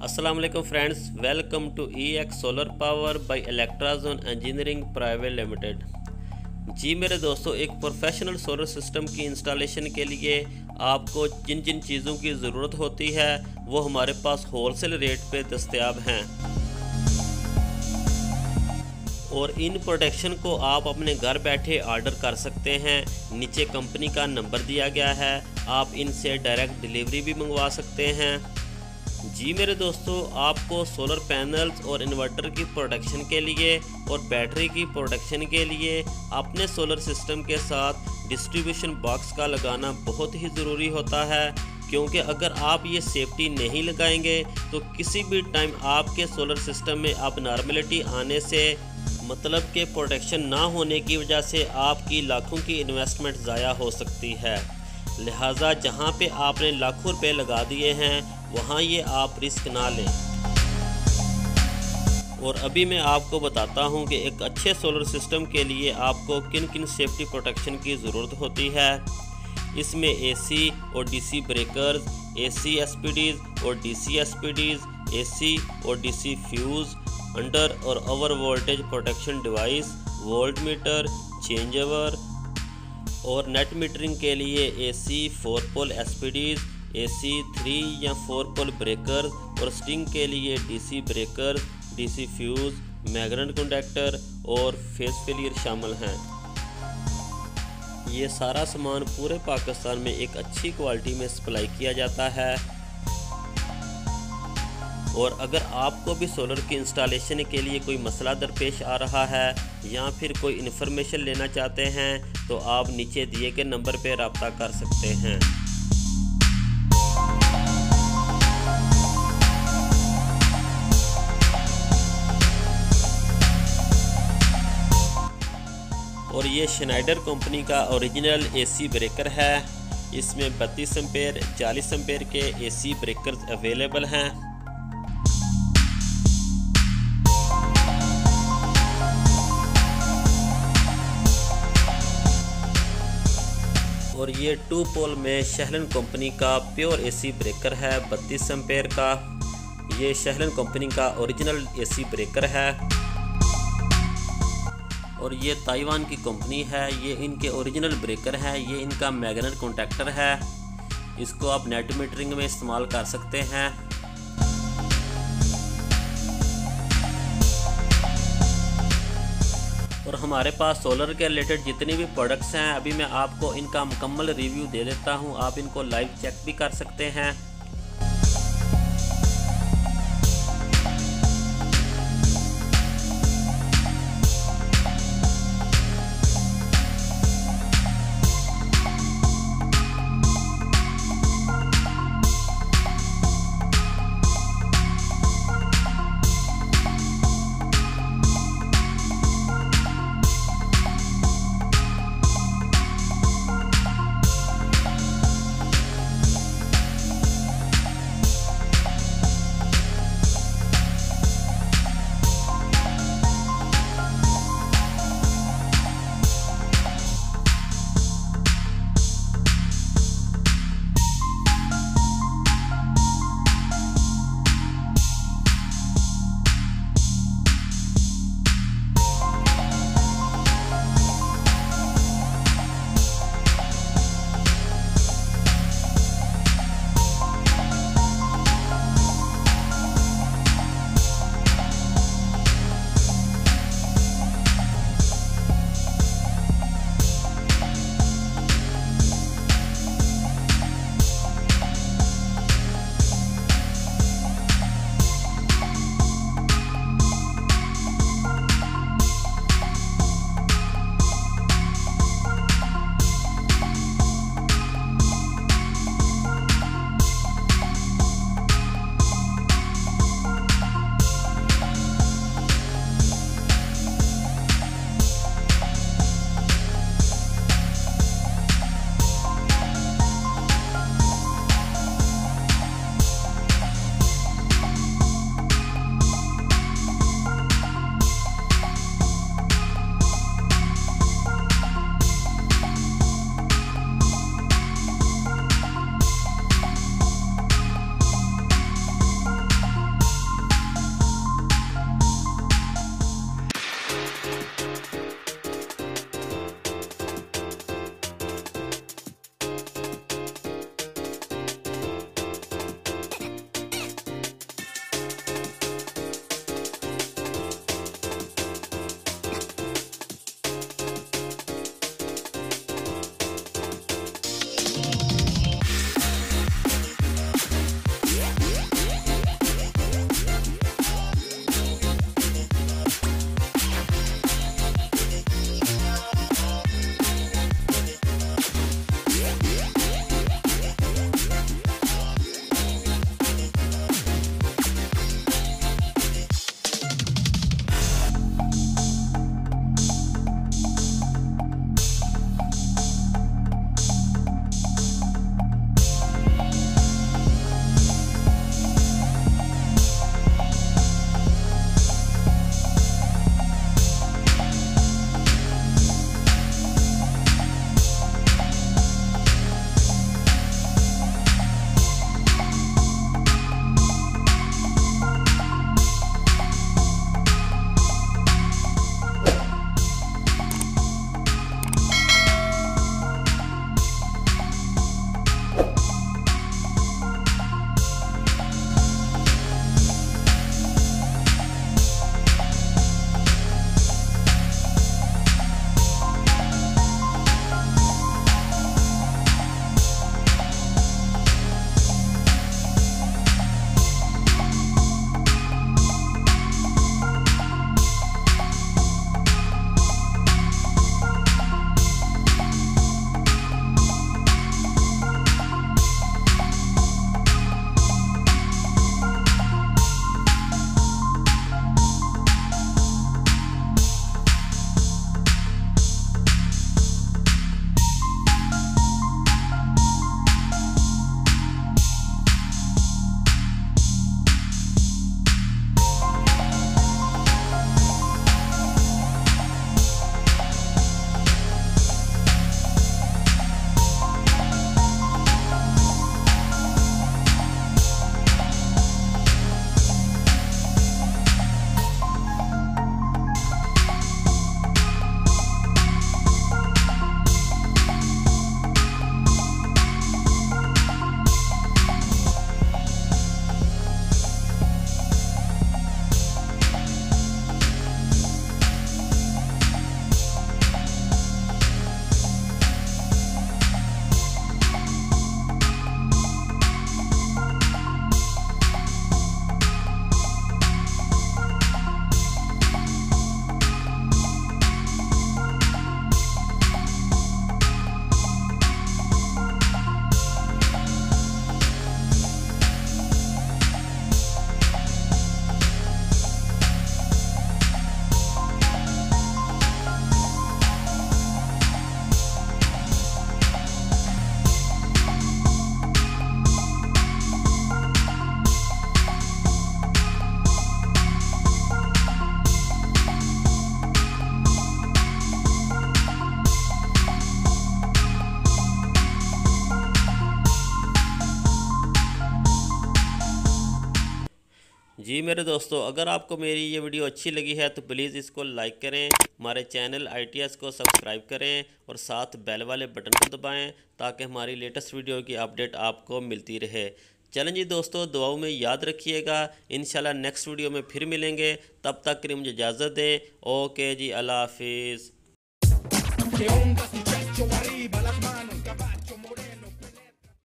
वालेकुम friends welcome to E X solar power by Electrazone engineering private limited जी मेरे दोस्तों, एक प्रोफेशनल सोलर सिस्टम की इंस्टॉलेशन के लिए आपको जिन जिन चीज़ों की ज़रूरत होती है, वो हमारे पास होलसेल रेट पे दस्तियाब हैं। और इन प्रोडक्शन को आप अपने घर बैठे ऑर्डर कर सकते हैं। नीचे कंपनी का नंबर दिया गया है, आप इनसे डायरेक्ट डिलीवरी भी मंगवा सकते हैं। जी मेरे दोस्तों, आपको सोलर पैनल्स और इन्वर्टर की प्रोडक्शन के लिए और बैटरी की प्रोडक्शन के लिए अपने सोलर सिस्टम के साथ डिस्ट्रीब्यूशन बॉक्स का लगाना बहुत ही ज़रूरी होता है। क्योंकि अगर आप ये सेफ्टी नहीं लगाएँगे तो किसी भी टाइम आपके सोलर सिस्टम में अब नॉर्मलिटी आने से मतलब के प्रोटेक्शन ना होने की वजह से आपकी लाखों की इन्वेस्टमेंट ज़ाया हो सकती है। लिहाजा जहाँ पे आपने लाखों रुपए लगा दिए हैं वहाँ ये आप रिस्क ना लें। और अभी मैं आपको बताता हूँ कि एक अच्छे सोलर सिस्टम के लिए आपको किन किन सेफ्टी प्रोटेक्शन की ज़रूरत होती है। इसमें एसी और डीसी ब्रेकर्स एसी एसपीडीज और डीसी एसपीडीज एसी और डीसी फ्यूज़ अंडर और over voltage protection device voltmeter change over और नेट मीटरिंग के लिए AC four pole SPDs AC three या फोर पोल ब्रेकर और स्टिंग के लिए DC breaker DC fuse magnet conductor और फेस फेलियर शामिल हैं। ये सारा सामान पूरे पाकिस्तान में एक अच्छी क्वालिटी में सप्लाई किया जाता है। और अगर आपको भी सोलर की इंस्टॉलेशन के लिए कोई मसला दरपेश आ रहा है या फिर कोई इन्फॉर्मेशन लेना चाहते हैं तो आप नीचे दिए गए नंबर पर रबता कर सकते हैं। ये शनाइडर कंपनी का ओरिजिनल एसी ब्रेकर है। इसमें 32 एम्पेयर 40 एम्पेयर के एसी ब्रेकर्स अवेलेबल हैं। और ये टू पोल में शहलन कंपनी का प्योर एसी ब्रेकर है, बत्तीस एम्पेयर का। ये शहलन कंपनी का ओरिजिनल एसी ब्रेकर है। और ये ताइवान की कंपनी है, ये इनके ओरिजिनल ब्रेकर है, ये इनका मैगनेट कॉन्टैक्टर है। इसको आप नेट मीटरिंग में इस्तेमाल कर सकते हैं। और हमारे पास सोलर के रिलेटेड जितने भी प्रोडक्ट्स हैं, अभी मैं आपको इनका मुकम्मल रिव्यू दे देता हूँ। आप इनको लाइव चेक भी कर सकते हैं। जी मेरे दोस्तों, अगर आपको मेरी ये वीडियो अच्छी लगी है तो प्लीज़ इसको लाइक करें, हमारे चैनल आईटीएस को सब्सक्राइब करें और साथ बेल वाले बटन को दबाएँ ताकि हमारी लेटेस्ट वीडियो की अपडेट आपको मिलती रहे। चलें जी दोस्तों, दुआओं में याद रखिएगा। इन नेक्स्ट वीडियो में फिर मिलेंगे। तब तक के लिए मुझे इजाज़त दें। ओके जी, अल्लाह हाफिज़।